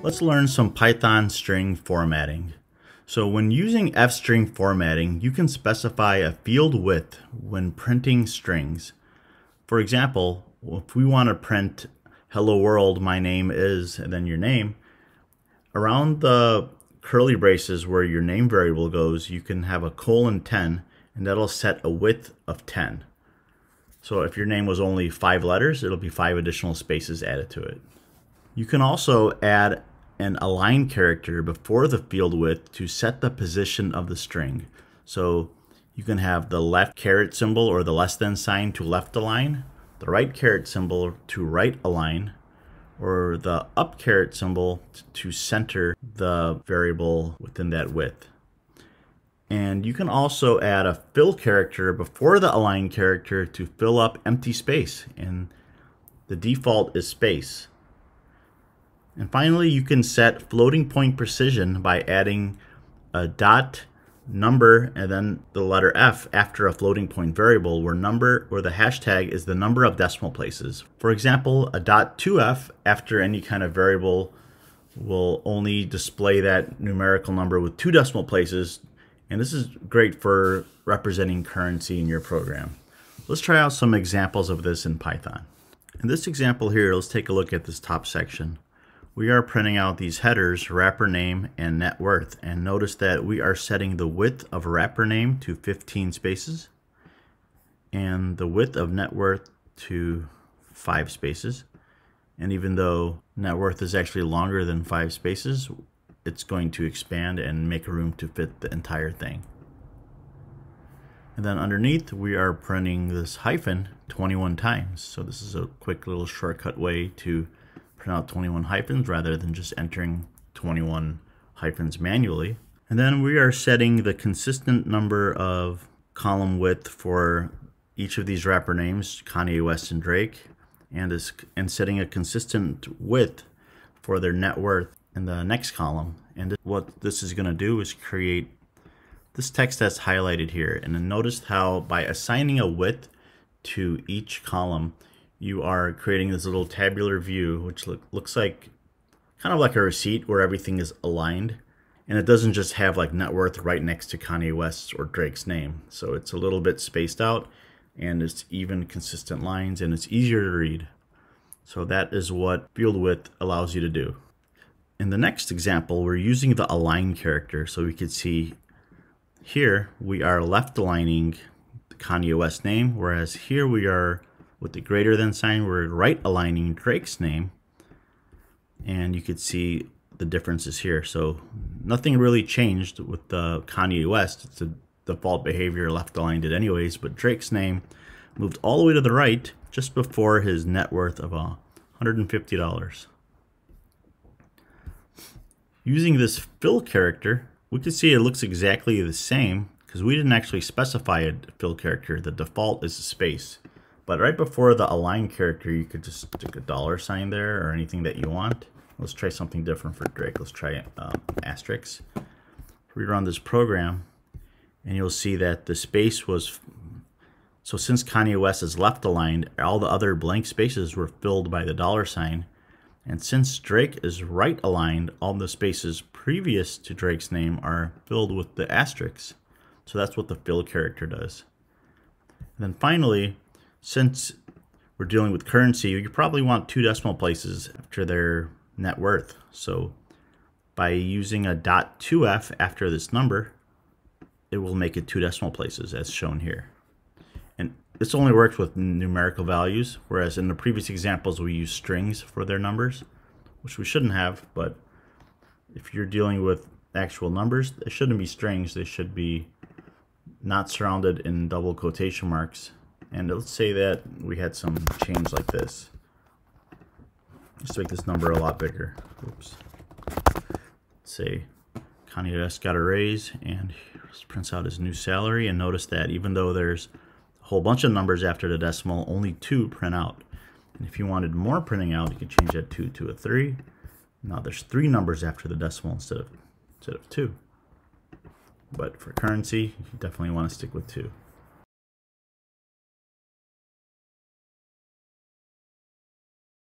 Let's learn some Python string formatting. So when using f-string formatting, you can specify a field width when printing strings. For example, if we want to print hello world, my name is, and then your name, around the curly braces where your name variable goes, you can have a colon 10, and that'll set a width of 10. So if your name was only five letters, it'll be five additional spaces added to it. You can also add an align character before the field width to set the position of the string. So you can have the left caret symbol or the less than sign to left align, the right caret symbol to right align, or the up caret symbol to center the variable within that width. And you can also add a fill character before the align character to fill up empty space. And the default is space. And finally, you can set floating point precision by adding a dot number and then the letter F after a floating point variable where number or the hashtag is the number of decimal places. For example, a dot 2F after any kind of variable will only display that numerical number with two decimal places. And this is great for representing currency in your program. Let's try out some examples of this in Python. In this example here, let's take a look at this top section we are printing out these headers, rapper name and net worth. And notice that we are setting the width of rapper name to 15 spaces and the width of net worth to five spaces. And even though net worth is actually longer than five spaces, it's going to expand and make room to fit the entire thing. And then underneath, we are printing this hyphen 21 times. So this is a quick little shortcut way to print out 21 hyphens rather than just entering 21 hyphens manually. And then we are setting the consistent number of column width for each of these rapper names, Kanye West and Drake, and, is, and setting a consistent width for their net worth in the next column. And what this is going to do is create this text that's highlighted here. And then notice how by assigning a width to each column, you are creating this little tabular view, which look, looks like kind of like a receipt where everything is aligned. And it doesn't just have like net worth right next to Kanye West's or Drake's name. So it's a little bit spaced out and it's even consistent lines and it's easier to read. So that is what field width allows you to do. In the next example, we're using the align character. So we could see here we are left aligning the Kanye West name, whereas here we are with the greater than sign, we're right aligning Drake's name. And you could see the differences here. So nothing really changed with the Kanye West. It's a default behavior left aligned it anyways, but Drake's name moved all the way to the right just before his net worth of $150. Using this fill character, we can see it looks exactly the same because we didn't actually specify a fill character. The default is a space. But right before the align character, you could just stick a dollar sign there or anything that you want. Let's try something different for Drake. Let's try um, asterisk. Rerun this program, and you'll see that the space was... So since Kanye West is left aligned, all the other blank spaces were filled by the dollar sign. And since Drake is right aligned, all the spaces previous to Drake's name are filled with the asterisks. So that's what the fill character does. And then finally, since we're dealing with currency, you probably want two decimal places after their net worth. So by using a dot 2f after this number, it will make it two decimal places as shown here. And this only works with numerical values, whereas in the previous examples we use strings for their numbers, which we shouldn't have, but if you're dealing with actual numbers, they shouldn't be strings, they should be not surrounded in double quotation marks and let's say that we had some change like this. Let's make this number a lot bigger. Oops. Let's say Kanye West got a raise and prints out his new salary and notice that even though there's a whole bunch of numbers after the decimal, only two print out. And if you wanted more printing out, you could change that two to a three. Now there's three numbers after the decimal instead of instead of two. But for currency, you definitely want to stick with two.